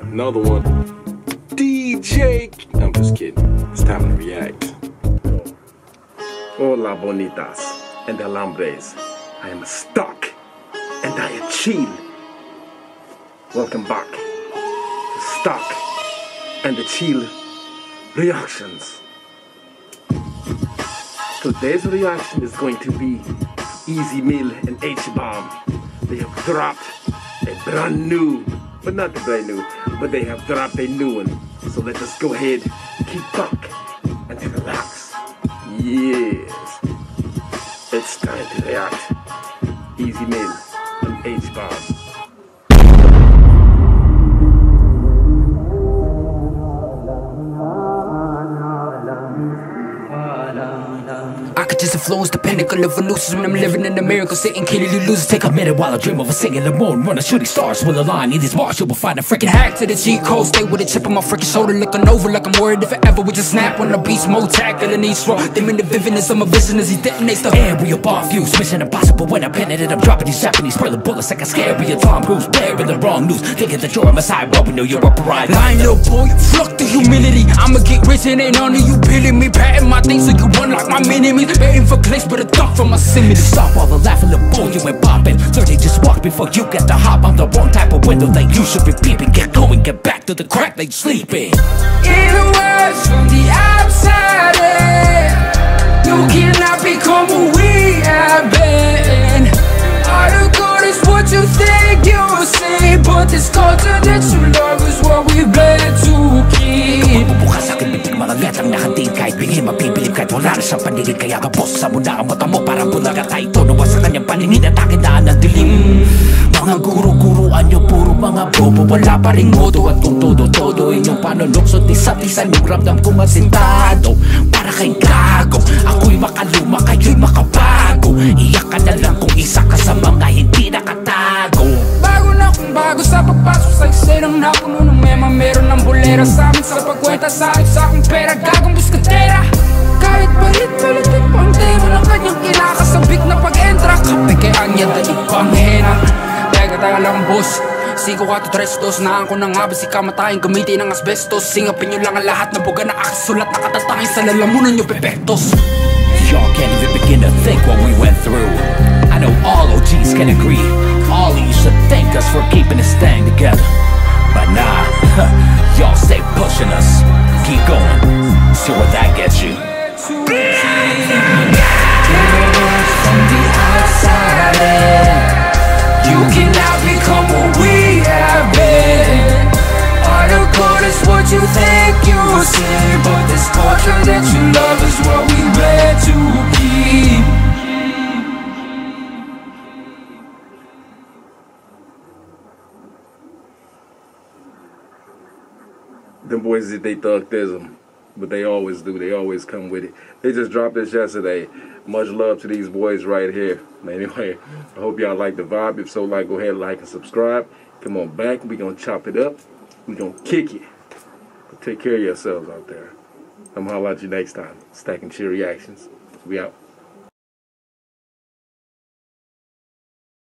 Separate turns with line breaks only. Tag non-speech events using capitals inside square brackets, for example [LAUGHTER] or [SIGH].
Another one. DJ. I'm just kidding. It's time to react. Hola, bonitas and alambres. I am Stack and I chill. Welcome back Stack and the Chill Reactions. Today's reaction is going to be Ez Mil and H Bomb. They have dropped a brand new, but not the brand new, but they have dropped a new one. So let us go ahead, keep back, and relax. Yes, it's time to react.
Could just influence the pinnacle of illusions when I'm living in the miracle, sitting killing you losers. Take a minute while I dream of a singular moon. The shooting stars will align in these bars, you will find a freaking hack to the cheat code. Stay with a chip on my freaking shoulder, looking over like I'm worried if it ever would just snap when the beast more tackle and he's strong. Them in the vividness of my vision as he detonates the air. We above you, mission impossible when I pin it and I'm dropping these Japanese spoiler bullets like a scary Tom Cruise. Bearing the wrong news, thinking that you're a messiah, but we know you're a pariah. Lying little boy, fuck the humility. I'ma get rich and ain't none of you pilling me, patting my things so you run like my mini-me. Waiting for clicks, but a duck from my simi to stop all the laughing, the bull you ain't popping. So they just walk before you get the hop. I'm the wrong type of window that you should be peeping. Get going, get back to the crack they sleeping.
World from the outside in, You cannot become who we have been All the good is what you think you see But this culture that you love is what we bled to keep
wala na siyang paningin Kaya ka boss sa muna ang mata mo Parang bulaga kahit tono sa kanyang paningin At akin daan ang dilim. Mga guru-guruan nyo puro mga bobo Wala pa rin modo at kung todo-todo Inyong panunokso isa't isa yung ramdam kong asintado. Para kay gago Ako'y makaluma kayo'y makabago. Iyak ka na lang kung isa ka sa mga hindi nakatago.
Bago na kung bago sa pagpasok sa eksenang napuno ng mema Meron ng bolera sa amin sa pagkwenta sa akin sa akong pera Gagong buskatera Kahit palit-palitin pa ang tema ng kanyang na pag-entra lang boss Sigo ka to tres dos na gamitin ng asbestos Singapin lang ang lahat buga na Nakatatangin sa lalamunan pepektos
Y'all can't even begin to think what we went through. I know all OGs can agree. All of you should thank us for keeping this thing together. But nah, [LAUGHS] y'all stay pushing us. Keep going. See where that gets you.
You think you see, but this that you love is what we meant to keep.
Them boys did they thug thism, but they always do. They always come with it. They just dropped this yesterday. Much love to these boys right here. [LAUGHS] Anyway, I hope y'all like the vibe. If so, like, go ahead, like, and subscribe. Come on back. we going to chop it up. we going to kick it. But take care of yourselves out there. I'm going to holler at you next time. Stacking Cheer Reactions. We out.